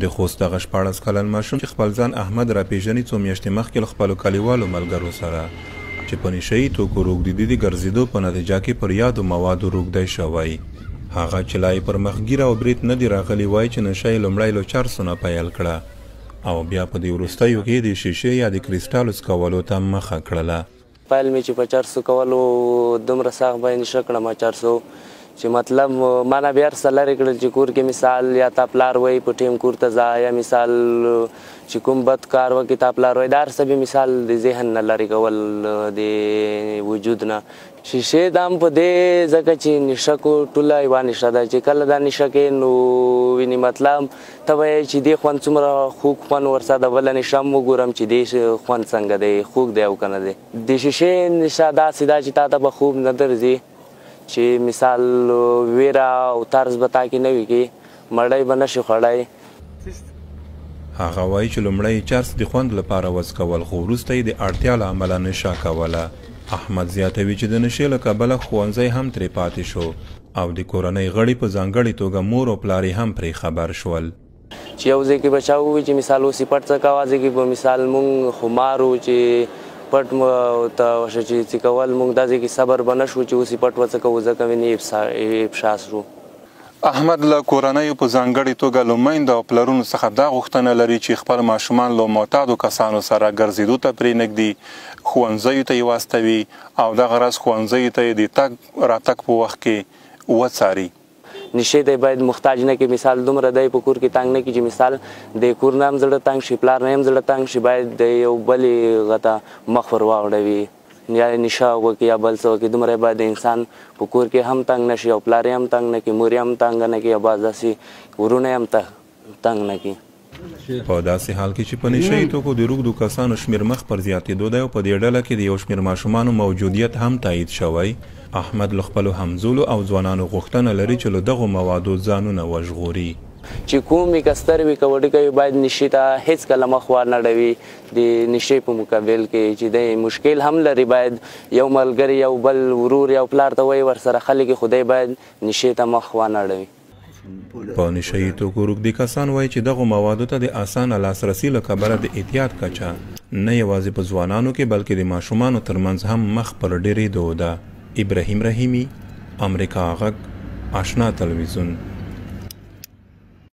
د خوست دغه شپاړس کلن ماشوم چې خپل ځان احمد راپېژني څو میاشتې مخکې له خپلو کلیوالو ملګرو سره چې په نشه يي توکو روږدي دي د ګرځېدو په نتیجه کې پر یادو موادو روږدی شوی. هغه چې لا یې پر مخ ږیره او برېت نه دي راغلي وايي چې نشه یې لومړی له چرسونه پیل کړه او بیا په دې وروستیو کې د شیشې یا د کریسټالو څکولو ته مخه کړله. پیل مې چې په چرسو کول و دومره سخت به یې نشه کړم چرسو چې مطلب ما نه بیا ارسه لرې کړل چې کور کې مثال یا تا پلار وایي په ټیم کور ته ځه یا مثال چې کوم بد کار وکړي تا پلار وایي دا ارسه به مثال د ذهن نه لرې کول د وجود نه شیشه دا هم په دې ځکه چې نشه کو ټوله یوه نشه ده چې کله دا نشه کې نو ویني مطلب ته وایې چې دې خوند څومره خوږ خوند ورسه د بله نشه هم وګورم چې دې خوند څنګه دی خوږ دی او که نه دی. د شیشې نشه داسې ده چې تاته به خوب نه درځي چې مثال ویره او ترس به تا کې نه وي کې مړۍ به نه شې خوړای. هغه وایي چې لومړی یې چرس د خوند لپاره وڅکول خو وروسته یې د اړتیا له امله نشه کوله. احمد زیاتوي چې د نشې له کبله ښوونځی هم ترې پاتې شو. او د کورنۍ غړي په ځانګړې توګه مور او پلار یې هم پرې خبر شول. چې یو ځای کې به چا ووي چې مثال اوس یې پټ څکه وه ځکه به مثال مونږ خو مار وو چې پټ مو ته وشه چې څکول مونږ دا ځای کې صبر به نه شو چې اوس یې پټ وڅکوو ځکه وینې افشا سو. احمد له کورنیو په ځانګړې توګه له میندو او پلرونو څخه دا غوښتنه لري چې خپل ماشومان له معتادو کسانو سره ګرځیدو ته پرې نږدي، ښوونځیو ته یې واستوي او دغه راز ښوونځیو ته یې د تګ، راتک په وخت کې وڅاري. نشې ته باید محتاج نه کړي مثال دومره دی په کور کې تنګ نه کړي چې مثال د کور نه هم زړه تنګ شي پلار نه هم زړه تنګ شي باید د یو بل هغه ته مخ ور واړوي یا نشه وکړي یا بل څه وکړي دومره یې باید انسان په کور کې هم تنګ نه شي او پلار یې هم تنګ نه کړي مور یې هم تنګه نه کړي او باز داسې وروڼه یې هم تنګ نه کړي. په داسې حال کې چې په نشه يي توکو د روږدو کسانو شمېر مخ پر زیاتېدو دی او په دې ډله کې د یو شمېر ماشومانو موجودیت هم تایید شوی، احمد له خپلو همزولو او ځوانانو غوښتنه لري چې له دغو موادو ځانونه وژغوري. چې کوم یې که ستر وي که وډکه وي باید نشې ته هېڅکله مخ وانه ړوي، د نشې په مقابل کې چې دی مشکل هم لري باید یو ملګري یو بل ورور یو پلار ته وایي ورسره خلک خو دی باید نشې ته مخ وانه ړوي. په نشه يي توکو روږدي کسان وايي چې دغو موادو ته د اسانه لاسرسي له کبله د اعتياد کچه نه يوازې په ځوانانو کې بلکې د ماشومانو ترمنځ هم مخ پر ډېرېدو ده. ابراهيم رحيمي، امريکا غږ، اشنا تلويزيون.